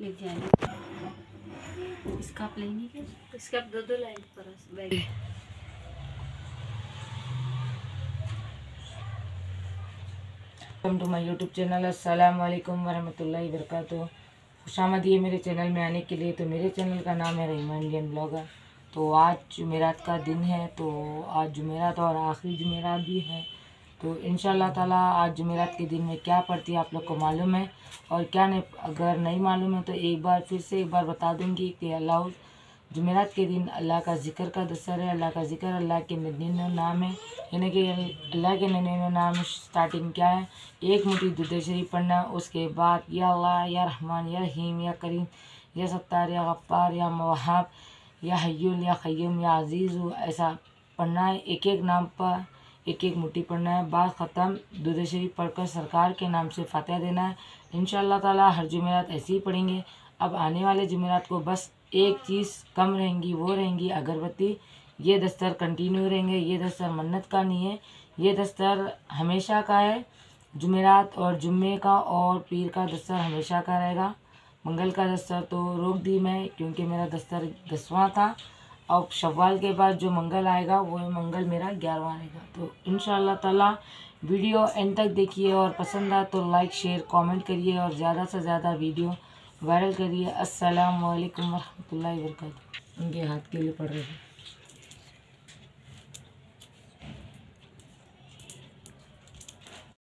लिख जाएँगे welcome to my YouTube channel ये मेरे चैनल में आने के लिए तो मेरे चैनल का नाम है रहीमा इंडियन ब्लॉगर तो आज जुमेरात का दिन है तो आज जुमेरात और आखिरी जुमेरात भी है। तो इन ताला आज जुमेरात के दिन में क्या पढ़ती है आप लोग को मालूम है और क्या नहीं अगर नहीं मालूम है तो एक बार फिर से एक बार बता दूँगी कि अल्लाह जुमेरात के दिन अल्लाह का ज़िक्र का दसर है, अल्लाह का ज़िक्र अल्लाह के नन्नो नाम है। यानी कि अल्लाह के नन्नो नाम स्टार्टिंग क्या है? एक मुठी दुद शरीफ पढ़ना, उसके बाद या अल्लाह, या रहमान, या रहीम, या करीम, या सत्तार, या गफ्फार, या मवाहब, या हय्युल, या ख़य्यूम या अज़ीज़, ऐसा पढ़ना है। एक एक नाम पर एक एक मुट्ठी पढ़ना है। बाद ख़त्म। दुद शरीफ पढ़कर सरकार के नाम से फातह देना है। इन ताला हर जुमेरात ऐसे ही पढ़ेंगे। अब आने वाले जुमेरात को बस एक चीज़ कम रहेंगी, वो रहेंगी अगरबत्ती। ये दस्तर कंटिन्यू रहेंगे। ये दस्तर मन्नत का नहीं है। ये दस्तर हमेशा का है। जुमेरात और जुम्मे का और पीर का दस्तर हमेशा का रहेगा। मंगल का दस्तर तो रोक दी मैं, क्योंकि मेरा दस्तर दसवां था। और शवाल के बाद जो मंगल आएगा, वो मंगल मेरा ग्यारहवा आएगा। तो इन ताला वीडियो एंड तक देखिए और पसंद आए तो लाइक शेयर कमेंट करिए और ज़्यादा से ज़्यादा वीडियो वायरल करिए। अस्सलाम वालेकुम वर्क उनके हाथ के लिए पढ़ रहे थे